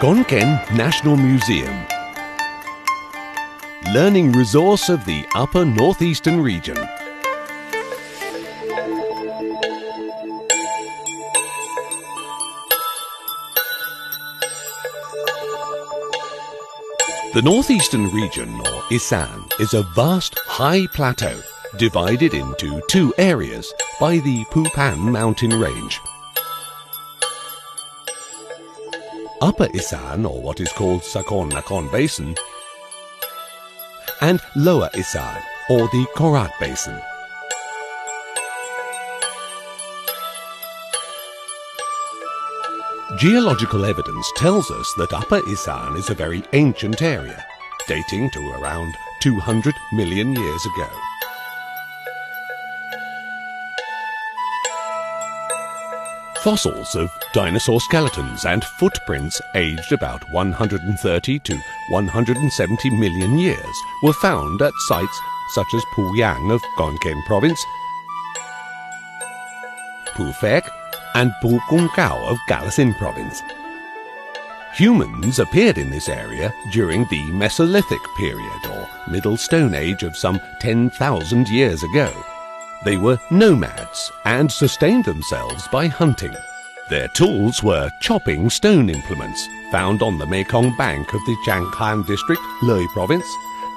Khon Kaen National Museum. Learning resource of the upper northeastern region. The northeastern region, or Isan, is a vast high plateau divided into two areas by the Pupan mountain range. Upper Isan, or what is called Sakon Nakhon Basin, and Lower Isan, or the Korat Basin. Geological evidence tells us that Upper Isan is a very ancient area, dating to around 200 million years ago. Fossils of dinosaur skeletons and footprints aged about 130 to 170 million years were found at sites such as Puyang of Khon Kaen province, Pufek, and Pukungkao of Kalasin province. Humans appeared in this area during the Mesolithic period or Middle Stone Age of some 10,000 years ago. They were nomads and sustained themselves by hunting. Their tools were chopping stone implements found on the Mekong bank of the Chiang Khan district, Loei province,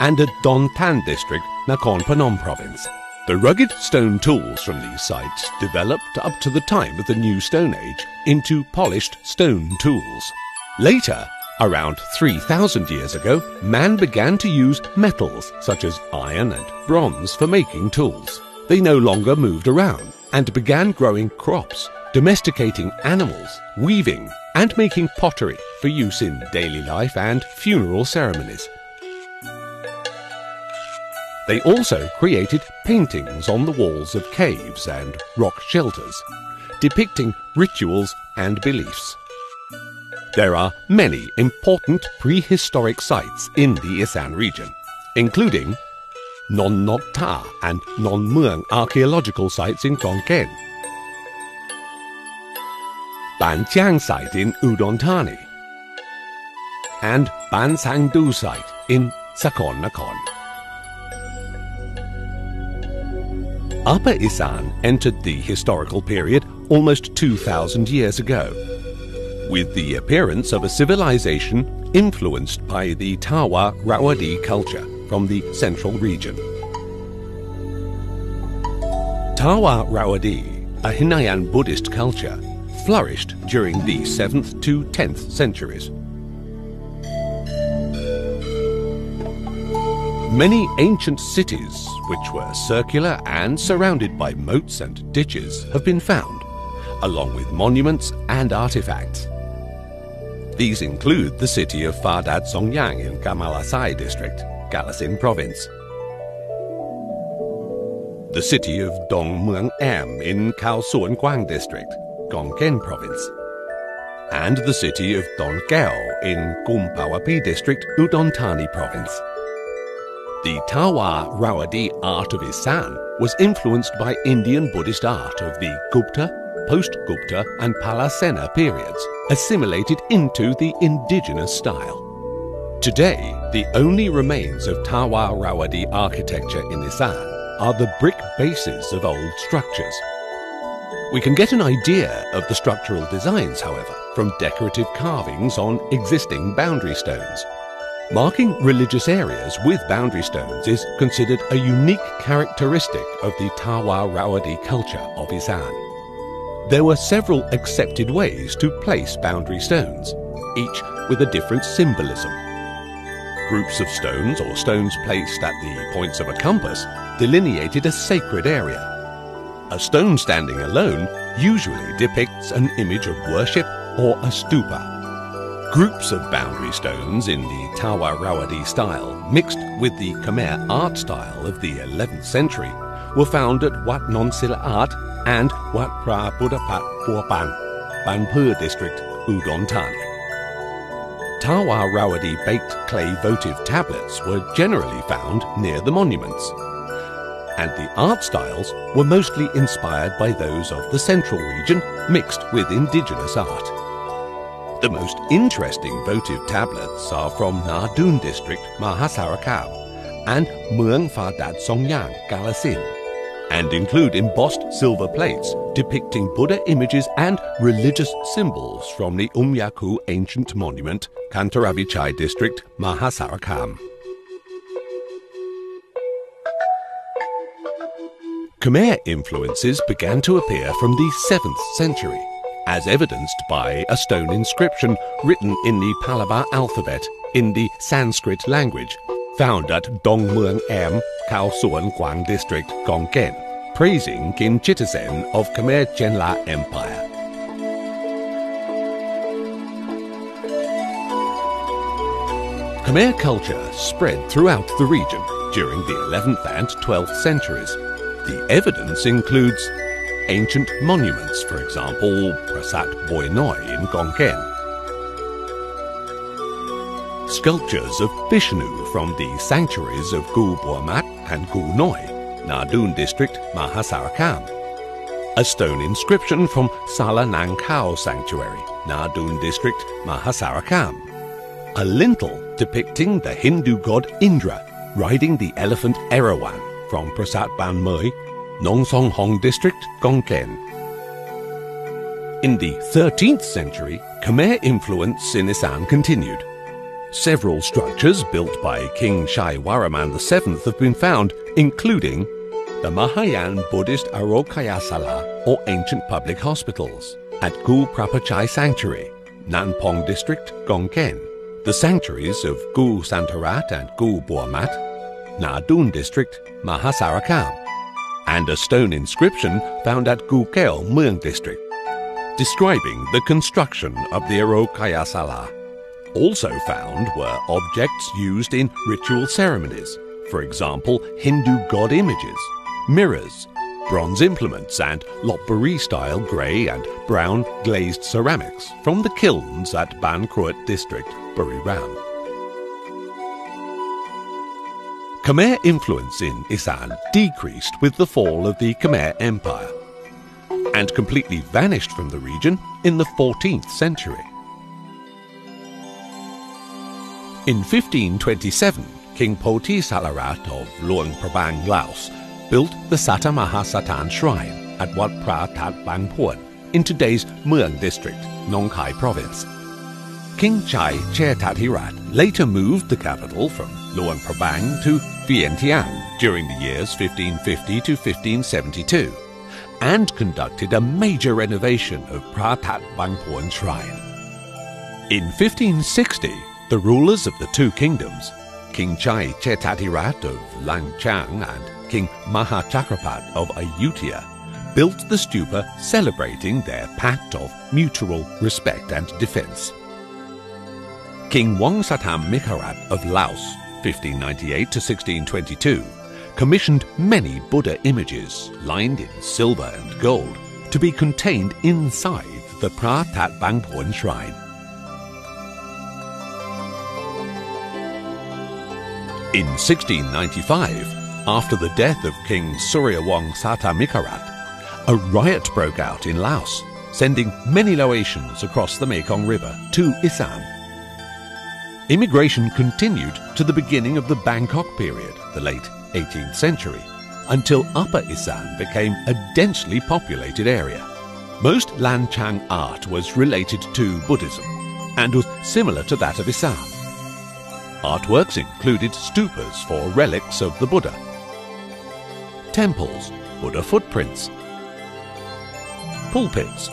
and at Don Tan district, Nakhon Phanom province. The rugged stone tools from these sites developed up to the time of the New Stone Age into polished stone tools. Later, around 3,000 years ago, man began to use metals such as iron and bronze for making tools they no longer moved around and began growing crops, domesticating animals, weaving, and making pottery for use in daily life and funeral ceremonies. They also created paintings on the walls of caves and rock shelters, depicting rituals and beliefs. There are many important prehistoric sites in the Isan region, including Non Nok Ta and Non Muang archaeological sites in Khon Kaen, Ban Chiang site in Udon Thani, and Ban Sang Du site in Sakon Nakhon. Upper Isan entered the historical period almost 2,000 years ago, with the appearance of a civilization influenced by the Tawa Rawadi culture from the central region. Tawa Rawadi, a Hinayan Buddhist culture, flourished during the 7th to 10th centuries. Many ancient cities, which were circular and surrounded by moats and ditches, have been found, along with monuments and artifacts. These include the city of Phadat Songyang in Kamalasai district, Kalasin province. The city of Dongmuang Am in Khao Suan Kwang district, Khon Kaen province. And the city of Dongao in Kumphawapi district, Udon Thani province. The Tawa Rawadi art of Isan was influenced by Indian Buddhist art of the Gupta, post-Gupta and Palasena periods, assimilated into the indigenous style. Today, the only remains of Tawa Rawadi architecture in Isan are the brick bases of old structures. We can get an idea of the structural designs, however, from decorative carvings on existing boundary stones. Marking religious areas with boundary stones is considered a unique characteristic of the Tawa Rawadi culture of Isan. There were several accepted ways to place boundary stones, each with a different symbolism. Groups of stones or stones placed at the points of a compass delineated a sacred area. A stone standing alone usually depicts an image of worship or a stupa. Groups of boundary stones in the Tawa Rawadi style, mixed with the Khmer art style of the 11th century, were found at Wat Non Sila Art and Wat Pra Buddhapat Phuopan, Banpur district, Udon Thani. Tawa Rawadi baked clay votive tablets were generally found near the monuments, and the art styles were mostly inspired by those of the central region mixed with indigenous art. The most interesting votive tablets are from Nadun district, Maha Sarakham, and Mueang Fadat Songyang, Kalasin, and include embossed silver plates depicting Buddha images and religious symbols from the Umyaku ancient monument, Kantaravichai district, Maha Sarakham. Khmer influences began to appear from the 7th century, as evidenced by a stone inscription written in the Pallava alphabet in the Sanskrit language, found at Dongmuang Am, Khao Suan Kwang district, Khon Kaen, praising King Chittasen of Khmer Chenla Empire. Khmer culture spread throughout the region during the 11th and 12th centuries the evidence includes ancient monuments, for example, Prasat Boinoi in Khon Kaen, sculptures of Vishnu from the sanctuaries of Gu Buamat and Gu Noi, Nadun district, Maha Sarakham, a stone inscription from Sala Nang Khao Sanctuary, Nadun district, Maha Sarakham, a lintel depicting the Hindu god Indra riding the elephant Erawan, from Prasat Ban Moi, Nong Song Hong District, Khon Kaen. In the 13th century, Khmer influence in Isan continued. Several structures built by King Jayavarman VII have been found, including the Mahayan Buddhist Arokayasala, or ancient public hospitals, at Gu Prapachai Sanctuary, Nam Phong District, Khon Kaen, the sanctuaries of Gu Santarat and Gu Buamat, Nadun district, Maha Sarakham, and a stone inscription found at Gukeo Mueang district, describing the construction of the Arokayasala. Also found were objects used in ritual ceremonies, for example, Hindu god images, mirrors, bronze implements, and Lopburi style grey and brown glazed ceramics from the kilns at Ban Kruat district, Buriram. Khmer influence in Isan decreased with the fall of the Khmer Empire and completely vanished from the region in the 14th century. In 1527, King Poti Salarat of Luang Prabang, Laos, built the Satamaha Satan Shrine at Wat Pra Tat Bang Puan in today's Mueang district, Nong Khai province. King Chai Tatirat later moved the capital from Luang Prabang to Vientiane during the years 1550 to 1572 and conducted a major renovation of Pratat Bangpuan Shrine. In 1560, the rulers of the two kingdoms, King Chai Chetatirat of Langchang and King Mahachakrapat of Ayutthaya, built the stupa celebrating their pact of mutual respect and defense. King Wongsatam Mikharat of Laos, 1598 to 1622, commissioned many Buddha images lined in silver and gold to be contained inside the Pra Tat shrine. In 1695, after the death of King Suryawong Satamikarat, a riot broke out in Laos, sending many Laotians across the Mekong River to Isan Immigration continued to the beginning of the Bangkok period, the late 18th century, until Upper Isan became a densely populated area. Most Lanchang art was related to Buddhism and was similar to that of Isan. Artworks included stupas for relics of the Buddha, temples, Buddha footprints, pulpits,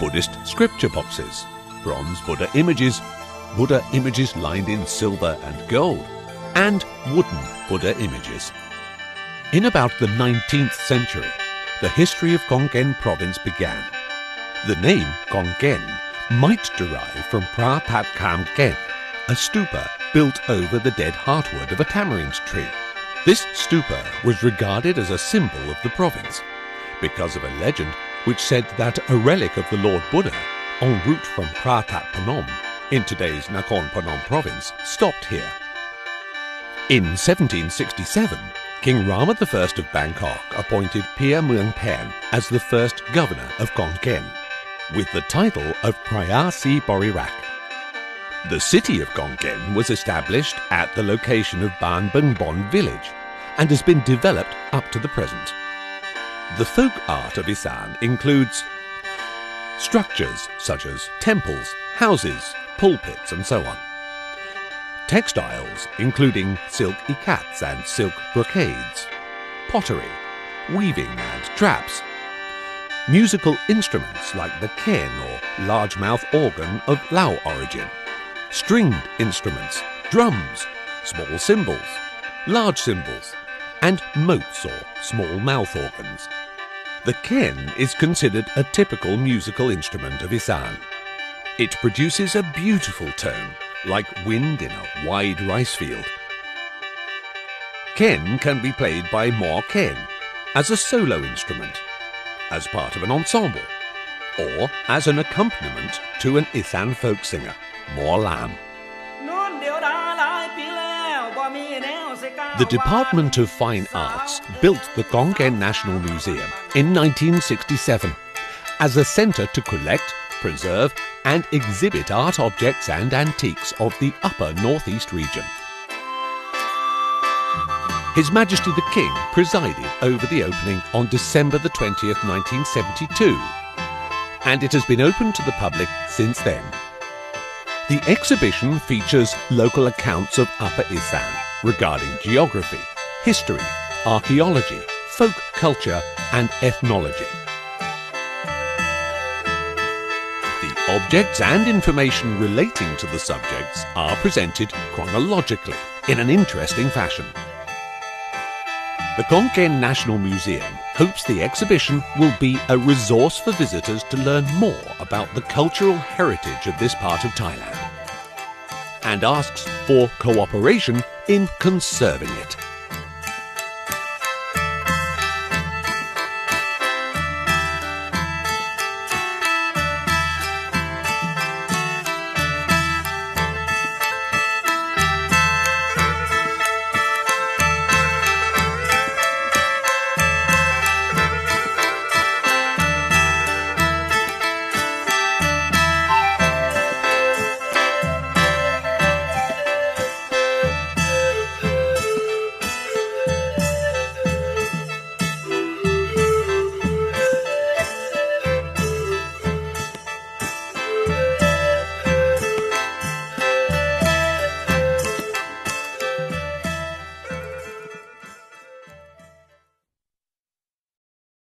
Buddhist scripture boxes, bronze Buddha images, Buddha images lined in silver and gold, and wooden Buddha images. In about the 19th century, the history of Khon Kaen province began. The name Khon Kaen might derive from Pra Pat Kam a stupa built over the dead heartwood of a tamarind tree. This stupa was regarded as a symbol of the province because of a legend which said that a relic of the Lord Buddha en route from Pratat Phnom in today's Nakhon Phanom province, stopped here. In 1767, King Rama I of Bangkok appointed Pia Muang Pen as the first governor of Khon Kaen. with the title of Prayasi Borirak. The city of Khon Kaen was established at the location of Ban Bungbon village and has been developed up to the present. The folk art of Isan includes structures such as temples, houses, pulpits, and so on. Textiles, including silk ikats and silk brocades, pottery, weaving and traps, musical instruments like the ken or largemouth organ of Lao origin, stringed instruments, drums, small cymbals, large cymbals, and motes or small mouth organs. The ken is considered a typical musical instrument of Isan. It produces a beautiful tone, like wind in a wide rice field. Ken can be played by more ken as a solo instrument, as part of an ensemble, or as an accompaniment to an Isan folk singer. The Department of Fine Arts built the Khon Kaen National Museum in 1967 as a centre to collect, preserve, and exhibit art objects and antiques of the upper northeast region. His Majesty the King presided over the opening on December the 20th, 1972, and it has been open to the public since then. The exhibition features local accounts of Upper Isan regarding geography, history, archaeology, folk culture, and ethnology. The objects and information relating to the subjects are presented chronologically in an interesting fashion. The Khon Kaen National Museum hopes the exhibition will be a resource for visitors to learn more about the cultural heritage of this part of Thailand and asks for cooperation in conserving it.